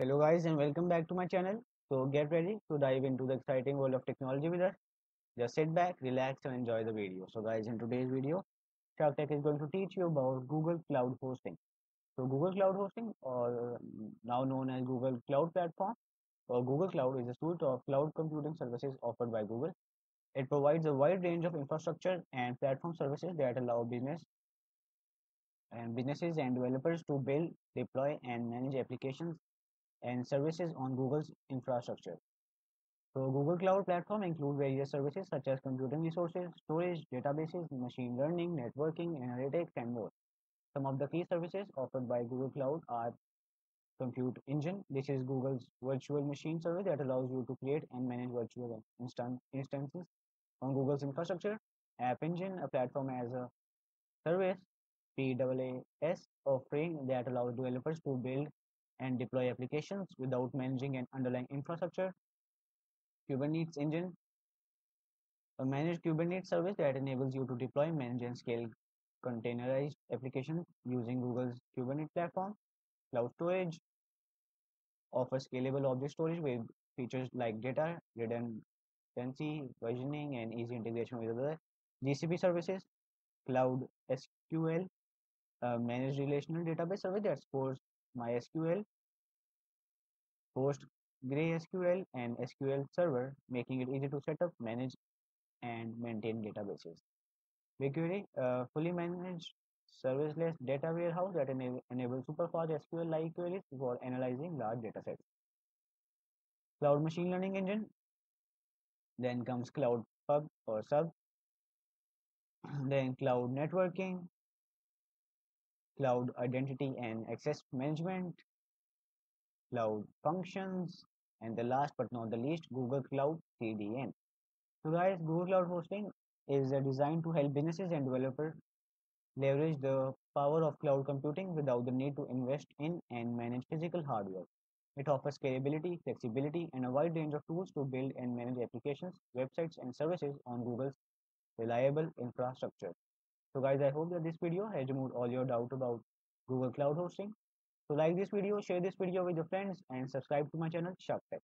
Hello guys and welcome back to my channel. So get ready to dive into the exciting world of technology with us. Just sit back, relax and enjoy the video. So guys in today's video, Shark Tech is going to teach you about Google Cloud Hosting. So Google Cloud Hosting or now known as Google Cloud Platform or Google Cloud is a suite of cloud computing services offered by Google. It provides a wide range of infrastructure and platform services that allow business and businesses and developers to build, deploy and manage applications and services on Google's infrastructure. So Google Cloud Platform includes various services such as computing resources, storage, databases, machine learning, networking, analytics, and more. Some of the key services offered by Google Cloud are Compute Engine. This is Google's virtual machine service that allows you to create and manage virtual instances on Google's infrastructure. App Engine, a platform as a service, PaaS offering that allows developers to build and deploy applications without managing an underlying infrastructure. Kubernetes engine, a managed Kubernetes service that enables you to deploy, manage, and scale containerized applications using Google's Kubernetes platform. Cloud storage offers scalable object storage with features like data redundancy, versioning, and easy integration with other GCP services. Cloud SQL, a managed relational database service that stores MySQL, PostgreSQL, and SQL Server, making it easy to set up, manage, and maintain databases. BigQuery, a uh, fully managed serverless data warehouse that enable, enables superfast SQL-like queries for analyzing large datasets. Cloud Machine Learning Engine, then comes Cloud Pub or Sub, then Cloud Networking, cloud identity and access management, cloud functions, and the last but not the least, Google Cloud CDN. So guys, Google Cloud Hosting is designed to help businesses and developers leverage the power of cloud computing without the need to invest in and manage physical hardware. It offers scalability, flexibility, and a wide range of tools to build and manage applications, websites, and services on Google's reliable infrastructure. So guys, I hope that this video has removed all your doubt about Google Cloud Hosting. So like this video, share this video with your friends and subscribe to my channel Shark Tech.